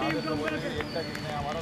यहाँ पे लोगों ने एकता कितने हमारा